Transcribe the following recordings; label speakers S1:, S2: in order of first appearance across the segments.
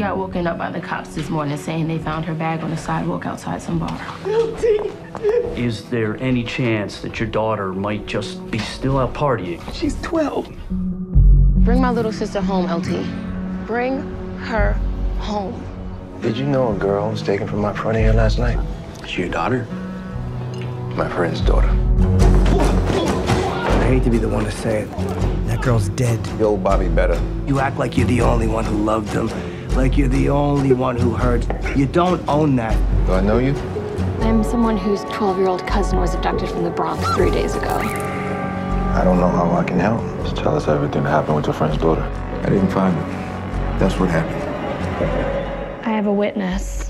S1: got woken up by the cops this morning saying they found her bag on the sidewalk outside some bar.
S2: Is there any chance that your daughter might just be still out partying?
S3: She's 12.
S1: Bring my little sister home, LT. Bring her home.
S3: Did you know a girl was taken from my front of here last night?
S4: Is She your daughter?
S3: My friend's daughter.
S5: I hate to be the one to say it. That girl's dead.
S3: Yo, Bobby better.
S5: You act like you're the only one who loved him, like you're the only one who hurt. You don't own that.
S3: Do I know you?
S6: I'm someone whose 12 year old cousin was abducted from the Bronx three days ago.
S3: I don't know how I can help.
S7: Just tell us everything that happened with your friend's daughter.
S3: I didn't find her. That's what happened.
S6: I have a witness.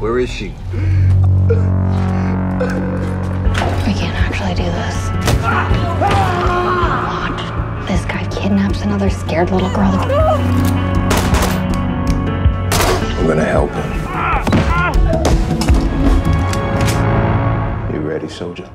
S3: Where is she?
S6: Kidnaps another scared little girl.
S3: I'm gonna help him. You ready, soldier?